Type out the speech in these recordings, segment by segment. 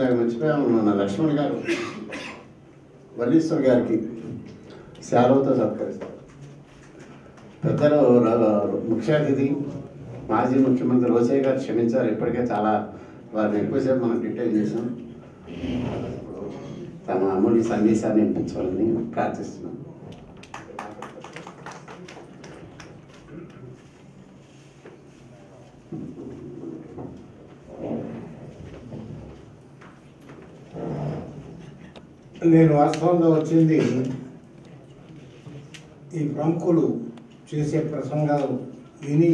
నాకు మర్చిపోయాము మన లక్ష్మణ్ గారు వల్లీశ్వర్ గారికి శాలువతో సత్కరిస్తారు. పెద్దలు ముఖ్య అతిథి మాజీ ముఖ్యమంత్రి రోసయ్య గారు క్షమించారు ఇప్పటికే చాలా వారిని ఎక్కువసేపు మనం డిటైల్ చేసాం తమ అమూల్య సందేశాన్ని ఇప్పించాలని ప్రార్థిస్తున్నాం నేను వాస్తవంలో వచ్చింది ఈ ప్రముఖులు చేసే ప్రసంగాలు విని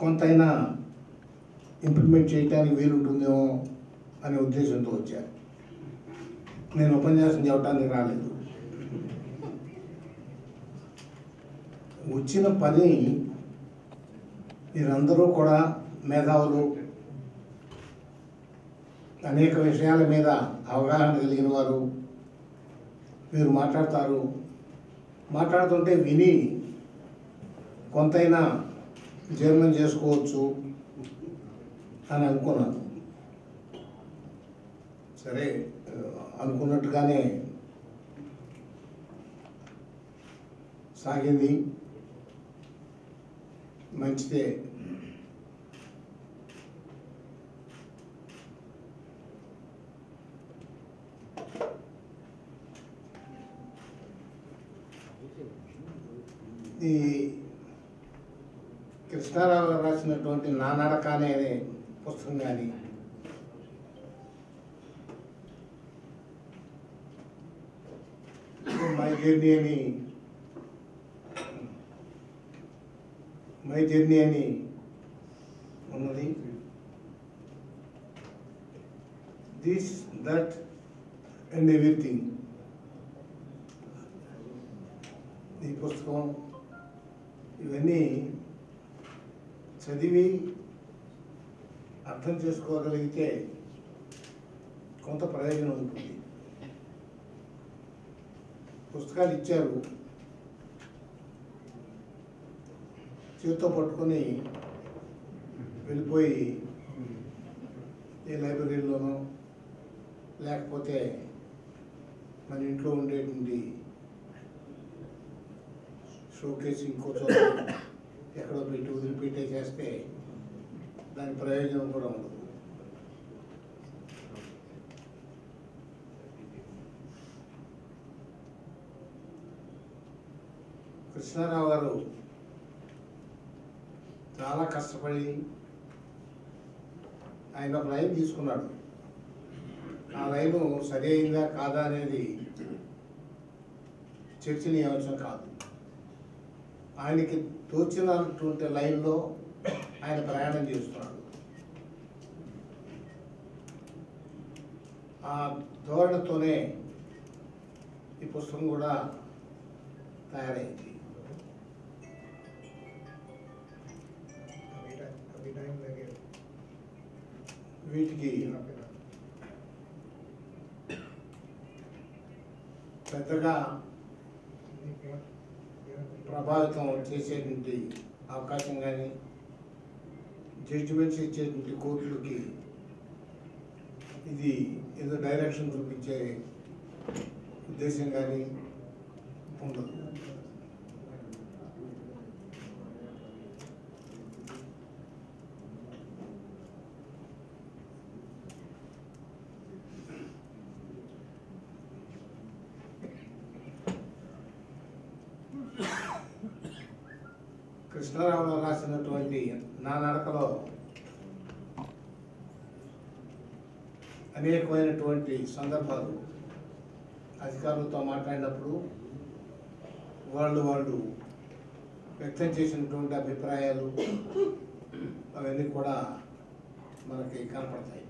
కొంతైనా ఇంప్లిమెంట్ చేయడానికి వీలుంటుందేమో అనే ఉద్దేశంతో వచ్చాను నేను ఉపన్యాసం చెప్పడానికి రాలేదు. వచ్చిన పని మీరందరూ కూడా మేధావులు అనేక విషయాల మీద అవగాహన కలిగిన వారు మీరు మాట్లాడతారు. మాట్లాడుతుంటే విని కొంతైనా జీర్ణం చేసుకోవచ్చు అని అనుకున్నాను. సరే అనుకున్నట్టుగానే సాగింది. మంచిదే. ఈ కృష్ణారావు గారు రాసినటువంటి నానడక అనే పుస్తకం కానీ మై జర్నీ అని మై జర్నీ అని ఉన్నది. This that అండ్ ఎవ్రీథింగ్ ఈ పుస్తకం ఇవన్నీ చదివి అర్థం చేసుకోగలిగితే కొంత ప్రయోజనం ఉంటుంది పుస్తకాలు ఇచ్చారు చేతితో పట్టుకొని వెళ్ళిపోయి ఏ లైబ్రరీలోనో లేకపోతే మన ఇంట్లో ఉండేటువంటి షోకేస్ ఇంకో చోట ఎక్కడో పెట్టి వదిలిపెట్టే చేస్తే దాని ప్రయోజనం కూడా ఉండదు. కృష్ణారావు గారు చాలా కష్టపడి ఆయన ఒక లైన్ తీసుకున్నాడు. ఆ లైను సరి అయిందా కాదా అనేది చర్చనీయాంశం కాదు. ఆయనకి తోచినటువంటి లైన్లో ఆయన ప్రయాణం చేస్తున్నాడు. ఆ ధోరణితోనే ఈ పుస్తకం కూడా తయారైంది. వీటికి పెద్దగా ప్రభావితం చేసేటువంటి అవకాశం కానీ జడ్జిమెంట్స్ ఇచ్చేటువంటి కోర్టులకి ఇది ఏదో డైరెక్షన్ చూపించే ఉద్దేశం కానీ ఉండదు. కృష్ణారావు రాసినటువంటి నా నడకలో అనేకమైనటువంటి సందర్భాలు అధికారులతో మాట్లాడినప్పుడు వాళ్ళు వాళ్ళు వ్యక్తం చేసినటువంటి అభిప్రాయాలు అవన్నీ కూడా మనకి కనపడతాయి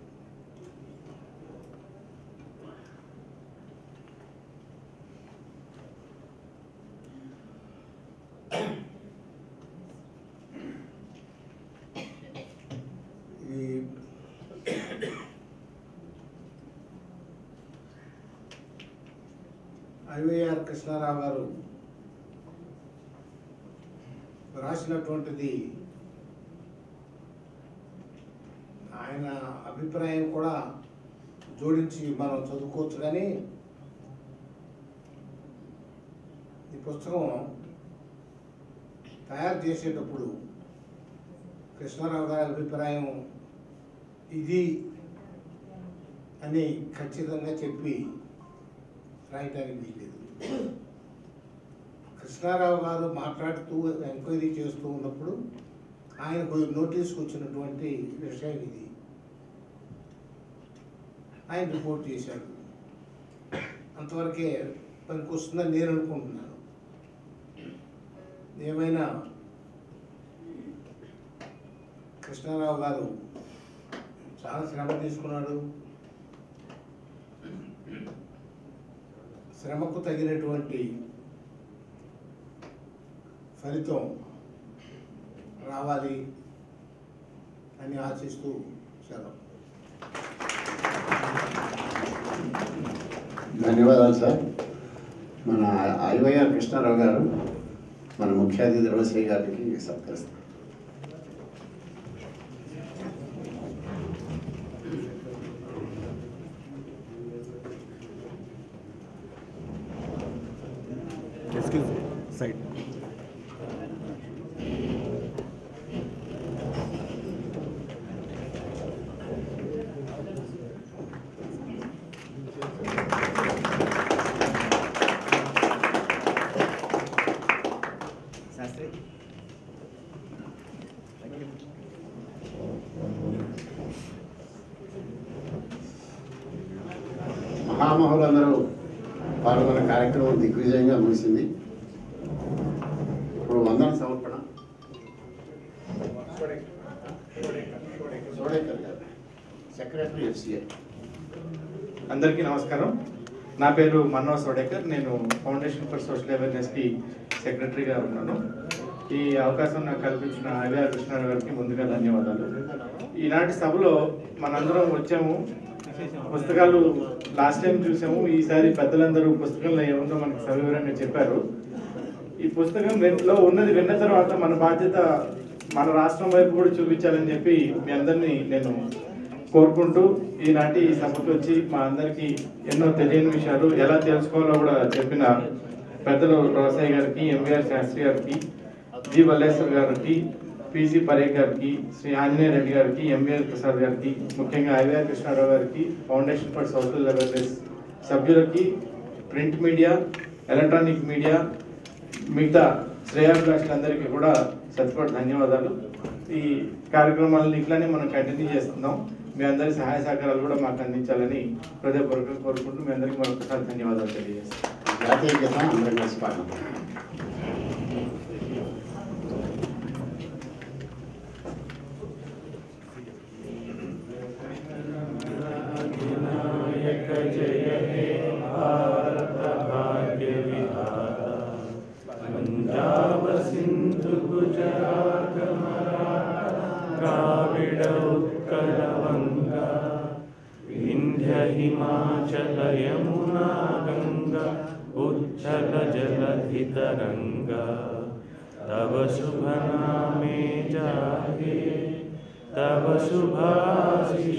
ఈ ఐవైఆర్ కృష్ణారావు గారు రాసినటువంటిది ఆయన అభిప్రాయం కూడా జోడించి మనం చదువుకోవచ్చు. కానీ ఈ పుస్తకం తయారు చేసేటప్పుడు కృష్ణారావు గారి అభిప్రాయం ఇది అని ఖచ్చితంగా చెప్పి రాయటానికి వీల్లేదు. కృష్ణారావు గారు మాట్లాడుతూ ఎంక్వైరీ చేస్తూ ఉన్నప్పుడు ఆయనకు నోటీస్కి వచ్చినటువంటి విషయం ఇది. ఆయన రిపోర్ట్ చేశాడు అంతవరకే పనికి వస్తుందని నేను అనుకుంటున్నాను. ఏమైనా కృష్ణారావు గారు చాలా శ్రమ తీసుకున్నాడు. శ్రమకు తగినటువంటి ఫలితం రావాలి అని ఆశిస్తూ సెలవు. ధన్యవాదాలు సార్. మన ఐవైఆర్ కృష్ణారావు గారు మన ముఖ్య అతిథి రోసయ్య గారికి సత్కరిస్తారు. Excuse me, side. శాస్త్రి మహామహులందరూ పాల్గొన్న కార్యక్రమం దిగ్విజయంగా ముగిసింది. ఇప్పుడు వందన సమర్పణ. సోడేకర్ సెక్రటరీ ఎఫ్సిఐ అందరికీ నమస్కారం. నా పేరు మన్నో సోడేకర్. నేను ఫౌండేషన్ ఫర్ సోషల్ అవేర్నెస్కి సెక్రటరీగా ఉన్నాను. ఈ అవకాశం నాకు కల్పించిన ఐవిఆర్ కృష్ణారావు గారికి ముందుగా ధన్యవాదాలు. ఈనాటి సభలో మనందరం వచ్చాము. పుస్తకాలు లాస్ట్ టైం చూసాము ఈసారి పెద్దలందరూ పుస్తకంలో ఏముందో మనకు సవివరంగా చెప్పారు. ఈ పుస్తకం ఉన్నది విన్న తర్వాత మన బాధ్యత మన రాష్ట్రం వైపు కూడా చూపించాలని చెప్పి మీ అందరినీ నేను కోరుకుంటూ ఈనాటి ఈ సభకు వచ్చి మా అందరికీ ఎన్నో తెలియని విషయాలు ఎలా తెలుసుకోవాలో కూడా చెప్పిన పెద్దలు రోసయ్య గారికి ఎంవీఆర్ శాస్త్రి గారికి జి వల్లేశ్వర్ గారికి పీజీ పరేఖ్ గారికి శ్రీ ఆంజనేయ రెడ్డి గారికి ఎంవీఆర్ ప్రసాద్ గారికి ముఖ్యంగా ఐవీఆర్ కృష్ణారావు గారికి ఫౌండేషన్ ఫర్ సోషల్ అవేర్నెస్ సభ్యులకి ప్రింట్ మీడియా ఎలక్ట్రానిక్ మీడియా మిగతా శ్రేయాభిలాషులందరికీ కూడా సత్పడి ధన్యవాదాలు. ఈ కార్యక్రమాలను ఇట్లానే మనం కంటిన్యూ చేస్తున్నాం. మీ అందరి సహాయ సహకారాలు కూడా మాకు అందించాలని హృదయపూర్వకంగా కోరుకుంటూ మీ అందరికీ మరొకసారి ధన్యవాదాలు తెలియజేస్తాం జాతీయ గీతం అందరికీ सिंधु गुजरात द्राविड उत्कलवङ्गा हिमाचल यमुना गंगा उच्छल जलधितरङ्गा तव शुभनामे जागे तव शुभाशिषमागे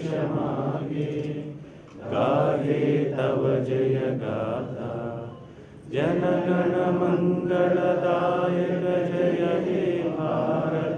गाये तव जय गाथा जनगण मंगलदायक जय हे भारत।